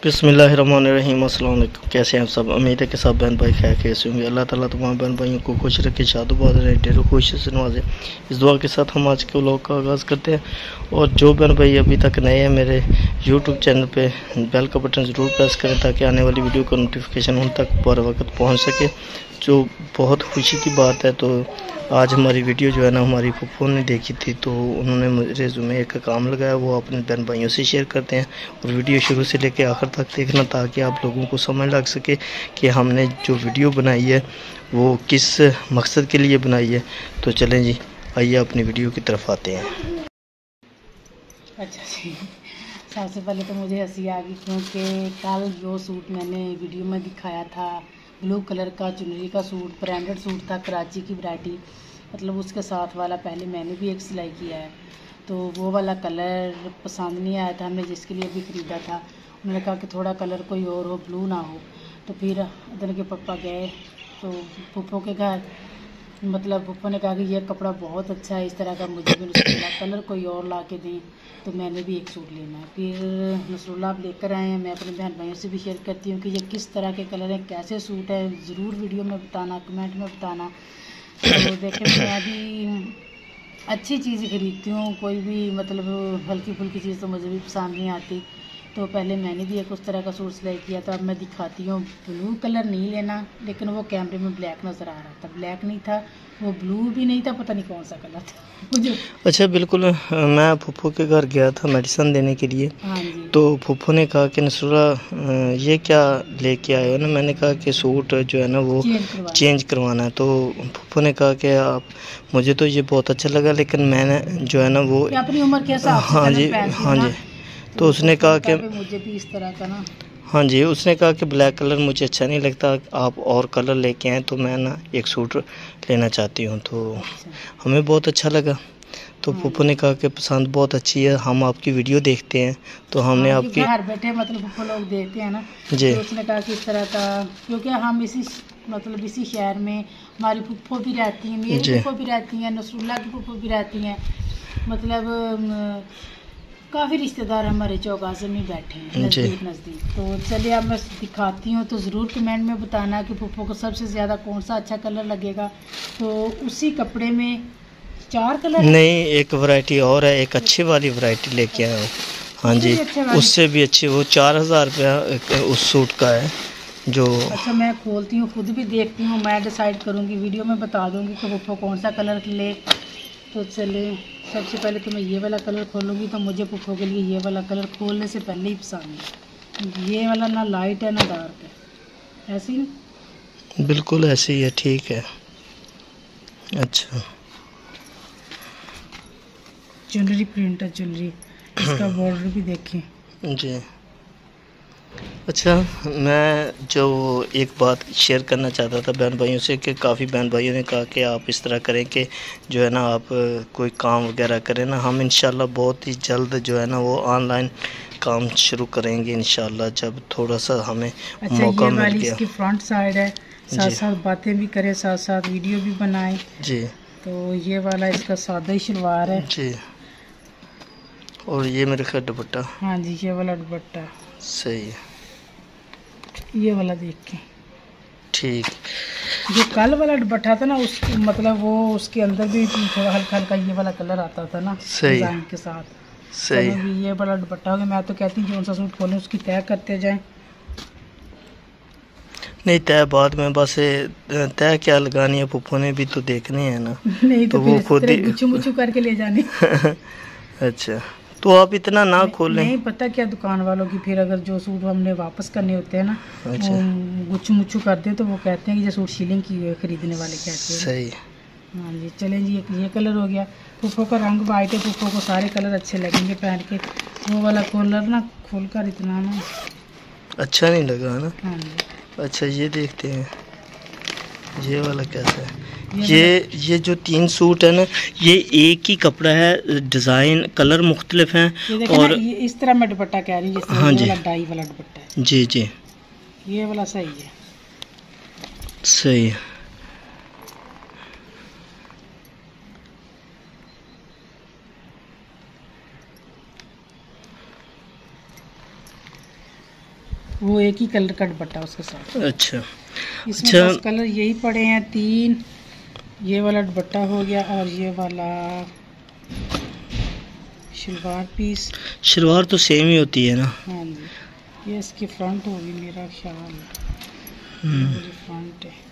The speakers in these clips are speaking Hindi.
बिसमीम अल्लाम कैसे हैं सब? उम्मीद है कि सब बहन भाई खैर कैसे होंगे। अल्लाह ताला तमाम बहन भाइयों को खुश रखे शादोबाद रहे, ढेरों खुशी से नवाजे। इस दुआ के साथ हम आज के व्लॉग का आगाज़ करते हैं। और जो बहन भाई अभी तक नए हैं, मेरे यूट्यूब चैनल पे बेल का बटन ज़रूर प्रेस करें ताकि आने वाली वीडियो का नोटिफिकेशन उन तक बार वक्त पहुँच सके। जो बहुत खुशी की बात है तो आज हमारी वीडियो जो है ना, हमारी पप्पू ने देखी थी तो उन्होंने मुझे जुमे एक काम लगाया, वो अपने बहन भाइयों से शेयर करते हैं और वीडियो शुरू से लेकर आखिर तक देखना, ताकि आप लोगों को समझ लग सके कि हमने जो वीडियो बनाई है, वो किस मकसद के लिए बनाई है। तो चलें जी, आइए अपनी वीडियो की तरफ़ आते हैं। अच्छा जी। सबसे पहले तो मुझे हँसी आ गई, क्योंकि कल जो सूट मैंने वीडियो में दिखाया था ब्लू कलर का, चुनरी का सूट, ब्रांडेड सूट था, कराची की वरायटी मतलब उसके साथ वाला पहले मैंने भी एक सिलाई किया है। तो वो वाला कलर पसंद नहीं आया था हमने जिसके लिए भी ख़रीदा था। उन्होंने कहा कि थोड़ा कलर कोई और हो, ब्लू ना हो। तो फिर अदन के पप्पा गए तो पप्पो के घर मतलब पप्पा ने कहा कि ये कपड़ा बहुत अच्छा है, इस तरह का मुझे भी नसरुल्ला, कलर कोई और ला के दें तो मैंने भी एक सूट लेना है। फिर नसरुल्ला आप लेकर आए हैं, मैं अपने बहन भाइयों से भी शेयर करती हूँ कि ये किस तरह के कलर हैं, कैसे सूट है, ज़रूर वीडियो में बताना, कमेंट में बताना। तो देखें मैं भी अच्छी चीज़ खरीदती हूँ, कोई भी मतलब हल्की फुल्की चीज़ तो मुझे भी पसंद नहीं आती। तो पहले मैंने भी एक उस तरह का सूट सिलाई किया था अब मैं दिखाती हूँ। ब्लू कलर नहीं लेना लेकिन वो कैमरे में ब्लैक नज़र आ रहा था। ब्लैक नहीं था वो ब्लू भी नहीं था पता नहीं कौन सा कलर था। मुझे अच्छा बिल्कुल मैं फूफू के घर गया था मेडिसिन देने के लिए। हाँ तो फूफू ने कहा कि नसरा ये क्या लेके आए हो ना? मैंने कहा कि सूट जो है ना वो चेंज करवाना। है। तो फूफू ने कहा कि आप मुझे तो ये बहुत अच्छा लगा लेकिन मैंने जो है ना वो अपनी उम्र के हाँ जी हाँ जी। तो उसने कहा कि मुझे भी इस तरह का ना हाँ जी उसने कहा कि ब्लैक कलर मुझे अच्छा नहीं लगता आप और कलर लेके आए तो मैं ना एक सूट लेना चाहती हूँ तो। हमें बहुत अच्छा लगा तो हाँ। पप्पू ने कहा कि पसंद बहुत अच्छी है हम आपकी वीडियो देखते हैं तो हमने हाँ, आपकी घर बैठे मतलब पप्पू लोग देखते हैं ना जी तो उसने कहा कि इस तरह का क्योंकि हम इसी मतलब इसी शहर में हमारी पुप्पो भी रहती हैं मेरी पुप्पो भी रहती हैं नसरुल्ला की पुप्पो भी रहती हैं मतलब काफ़ी रिश्तेदार हमारे चौक आज़म में बैठे हैं नज़दीक नज़दीक। तो चलिए अब मैं दिखाती हूँ तो ज़रूर कमेंट में बताना कि पुप्पो को सबसे ज़्यादा कौन सा अच्छा कलर लगेगा। तो उसी कपड़े में चार कलर नहीं एक वैरायटी और है एक अच्छी वाली वैरायटी लेके आया हूँ। हाँ जी उससे भी अच्छी वो चार हज़ार रुपया उस सूट का है जो अच्छा मैं खोलती हूँ खुद भी देखती हूँ मैं डिसाइड करूँगी वीडियो में बता दूँगी कि पुप्पो कौन सा कलर ले तो चले सबसे पहले तो मैं ये वाला कलर खोलूँगी तो मुझे पुप्पो के लिए ये वाला कलर खोलने से पहले ही पसंद है। ये वाला ना लाइट है ना डार्क है। ऐसे ही बिल्कुल ऐसे ही है ठीक है। अच्छा। ज्वेलरी प्रिंट है ज्वेलरी इसका बॉर्डर भी देखें। जी। अच्छा मैं जो एक बात शेयर करना चाहता था बहन भाइयों से कि काफ़ी बहन भाइयों ने कहा कि आप इस तरह करें कि जो है ना आप कोई काम वगैरह करें ना हम इन बहुत ही जल्द जो है ना वो ऑनलाइन काम शुरू करेंगे इन जब थोड़ा सा हमें अच्छा, मौका ये मिल गया। इसकी फ्रंट साइड है साथ साथ बातें भी करें साथ साथ वीडियो भी बनाए। जी। तो ये वाला इसका सादा ही शलवार है। जी। और ये मेरे ख्याल दुपट्टा। हाँ जी ये वाला दुपट्टा। सही है। ये वाला देख के। ठीक। जो कल वाला दुपट्टा था ना उस मतलब वो उसके अंदर भी थोड़ा हल्का हल्का ये वाला कलर आता था ना सही। के साथ। सही। तो ये वाला दुपट्टा हो गया। मैं तो कहती हूँ सा सूट खोलें उसकी तय करते जाएँ। नहीं तय बाद में बस तय क्या लगानी है पुप्पो ने भी तो देखने हैं ना। नहीं तो, तो वो खुद ही करके ले जाने। अच्छा। तो आप इतना ना खोलें। नहीं पता क्या दुकान वालों की? फिर अगर जो सूट हमने वापस करने होते हैं ना अच्छा। गुच्छू मुच्छू कर दे तो वो कहते हैं कि ये सूट सीलिंग की हुई खरीदने वाले कहते हैं। सही। हाँ जी चलें जी ये कलर हो गया। पुप्पो का रंग वाइट है पुप्पो को सारे कलर अच्छे लगेंगे पहन के। वो वाला कॉलर ना खोल कर इतना ना। अच्छा नहीं लगा ना? हाँ जी। अच्छा ये देखते हैं। ये वाला कैसा है? ये ये जो तीन सूट है ना ये एक ही कपड़ा है डिज़ाइन कलर मुख्तलिफ़ हैं और ये इस तरह मैं दुपट्टा कह रही हूँ हाँ जी। डाई वाला दुपट्टा है। जी जी। ये वाला सही है। सही है। वो एक ही कलर का दुपट्टा उसके साथ। अच्छा। अच्छा। कलर यही पड़े हैं तीन ये वाला दुपट्टा हो गया और ये वाला शलवार पीस। शलवार तो सेम ही होती है ना। हाँ जी। ये इसकी फ्रंट होगी मेरा ख्याल। हम्म, फ्रंट है।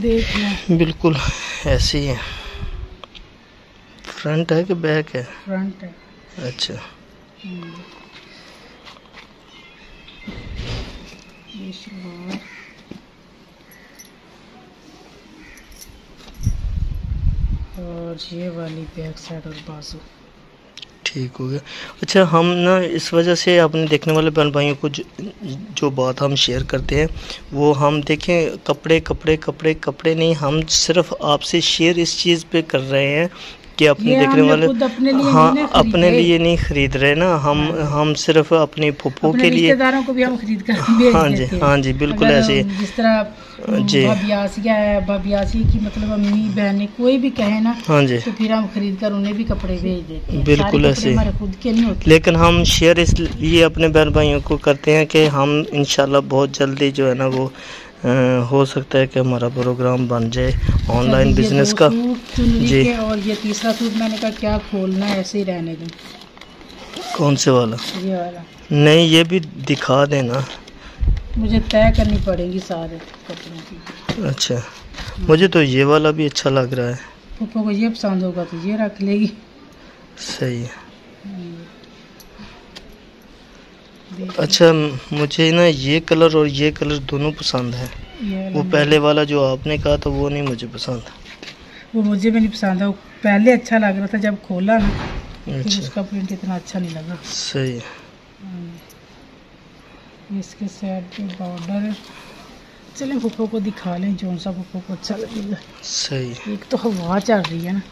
देख लो। बिल्कुल ऐसी है। फ्रंट है कि बैक है? फ्रंट है। अच्छा। हम्म। ये शलवार। और ये वाली बैक साइड और बाजू। ठीक हो गया। अच्छा हम ना इस वजह से अपने देखने वाले बहन भाइयों को जो, जो बात हम शेयर करते हैं वो हम देखें कपड़े कपड़े कपड़े कपड़े नहीं हम सिर्फ़ आपसे शेयर इस चीज़ पे कर रहे हैं कि अपने देखने वाले अपने लिए हाँ नहीं ना अपने लिए नहीं खरीद रहे ना। हम हम सिर्फ़ अपनी फुप्पो अपने के लिए को भी हम खरीद कर हाँ जी हाँ। जी बिल्कुल ऐसे जिस तरह जी। भाभी है आसिया की मतलब अम्मी बहनें कोई भी कहे ना हाँ जी। तो फिर हम खरीद कर उन्हें भी कपड़े भेज देते हैं। बिल्कुल ऐसे। खुद के नहीं होते। लेकिन हम शेयर इसलिए अपने बहन भाइयों को करते हैं कि हम इंशाल्लाह बहुत जल्दी जो है ना वो हो सकता है कि हमारा प्रोग्राम बन जाए ऑनलाइन बिज़नेस का। जी। और ये तीसरा सूट मैंने कहा क्या खोलना है ऐसे ही रहने दूँ। कौन से वाला? ये वाला। नहीं ये भी दिखा देना। मुझे तय करनी पड़ेगी सारे कपड़ों की। अच्छा। मुझे तो ये वाला भी अच्छा लग रहा है। पप्पा को ये पसंद होगा तो ये रख लेगी। सही है देख, अच्छा मुझे ना ये कलर और ये कलर दोनों पसंद है। वो पहले वाला जो आपने कहा था वो नहीं मुझे पसंद। वो मुझे भी नहीं पसंद है पहले अच्छा लग रहा था जब खोला ना अच्छा। उसका प्रिंट इतना अच्छा नहीं लगा। सही। है हम्म। इसके साइड पे बॉर्डर है। चलें पप्पो को दिखा लें जौन सा पप्पो को अच्छा लगेगा। सही। एक तो हवा चल रही है ना।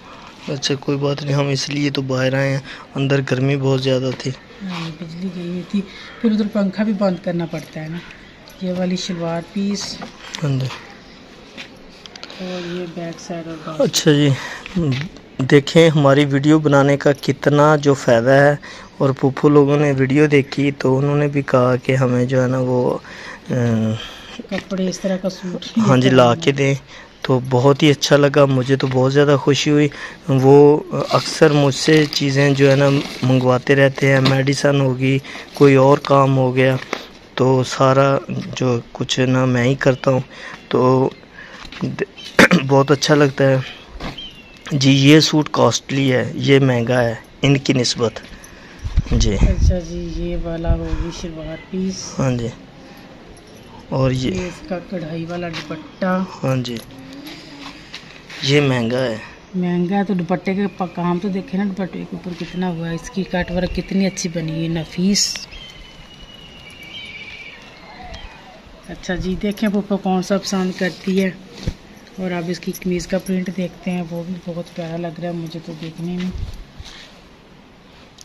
अच्छा कोई बात नहीं हम इसलिए तो बाहर आए हैं। अंदर गर्मी बहुत ज़्यादा थी। हाँ, बिजली गई हुई थी। फिर उधर पंखा भी बंद करना पड़ता है ना। ये वाली शलवार पीस। अंदर और ये बैक साइड और। अच्छा जी देखें हमारी वीडियो बनाने का कितना जो फ़ायदा है। और पुप्पू लोगों ने वीडियो देखी तो उन्होंने भी कहा कि हमें जो है ना वो अ, कपड़े इस तरह का सूट हाँ जी ला के दें। तो बहुत ही अच्छा लगा मुझे तो बहुत ज़्यादा खुशी हुई। वो अक्सर मुझसे चीज़ें जो है ना मंगवाते रहते हैं। मेडिसन होगी कोई और काम हो गया तो सारा जो कुछ ना मैं ही करता हूँ। तो बहुत अच्छा लगता है। जी ये सूट कॉस्टली है ये महँगा है इनकी नस्बत। जी। अच्छा जी ये वाला होगी शलवार पीस। हाँ जी। और ये ये इसका कढ़ाई वाला दुपट्टा। हाँ जी। ये महँगा है। महँगा है तो दुपट्टे के काम तो देखे ना दुपट्टे के ऊपर कितना हुआ है इसकी कट वर्क कितनी अच्छी बनी है नफीस। अच्छा जी देखें पप्पा कौन सा पसंद करती है। और अब इसकी कमीज़ का प्रिंट देखते हैं वो भी बहुत प्यारा लग रहा है मुझे तो देखने में।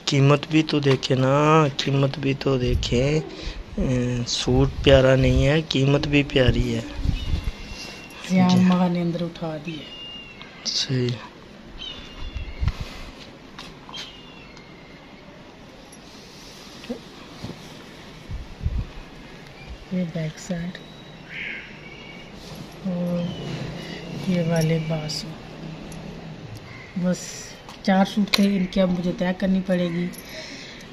कीमत भी तो देखे ना कीमत भी तो देखें। सूट प्यारा नहीं है कीमत भी प्यारी है। जियान ने अंदर उठा दी है। सही। ये बैक साइड और ये वाले बासु। बस चार सूट थे, इनकी अब मुझे तय करनी पड़ेगी।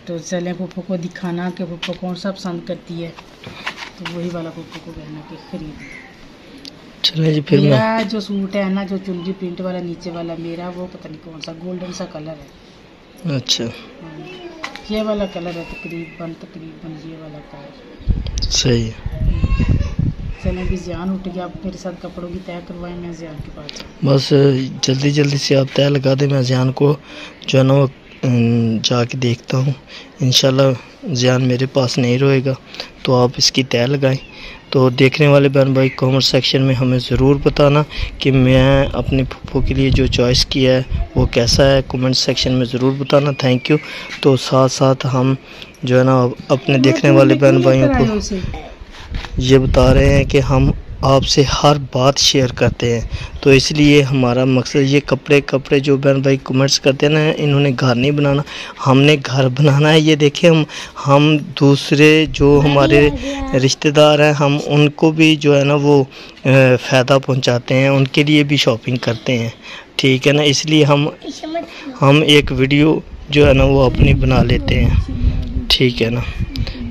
तो चलें पप्पो को दिखाना कि पप्पो कौन सा पसंद करती है। तो वही वाला पप्पो को कहना कि खरीद। चलें जी फिर मैं मेरा जो सूट है ना जो चुनरी प्रिंट वाला नीचे वाला मेरा वो पता नहीं कौन सा गोल्डन सा कलर है। अच्छा। हाँ, ये वाला कलर है तकरीबन तकरीबन ये वाला कलर सही है। चलें भी जियान उठ गया। अब मेरे साथ कपड़ों की तय करवाएँ मैं जियान के पास। बस जल्दी जल्दी से आप तय लगा दें मैं जियान को जो है ना जाके देखता हूँ। इंशाल्लाह जियान मेरे पास नहीं रहेगा। तो आप इसकी तय लगाएँ। तो देखने वाले बहन भाई कमेंट सेक्शन में हमें ज़रूर बताना कि मैं अपने पप्पो के लिए जो चॉइस किया है, वो कैसा है। कमेंट सेक्शन में ज़रूर बताना। थैंक यू तो साथ साथ हम जो है ना, अपने देखने वाले बहन भाइयों को ये बता रहे हैं कि हम आपसे हर बात शेयर करते हैं। तो इसलिए हमारा मकसद ये कपड़े कपड़े जो बहन भाई कमेंट्स करते हैं ना इन्होंने घर नहीं बनाना हमने घर बनाना है। ये देखें हम हम दूसरे जो हमारे रिश्तेदार हैं हम उनको भी जो है ना वो फ़ायदा पहुंचाते हैं उनके लिए भी शॉपिंग करते हैं। ठीक है ना? इसलिए हम हम एक वीडियो जो है ना वो अपनी बना लेते हैं। ठीक है ना?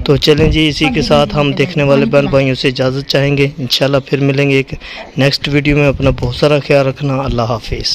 तो चलें जी इसी के साथ हम देखने वाले बहन भाइयों से इजाज़त चाहेंगे। इंशाल्लाह फिर मिलेंगे एक नेक्स्ट वीडियो में। अपना बहुत सारा ख्याल रखना। अल्लाह हाफिज़।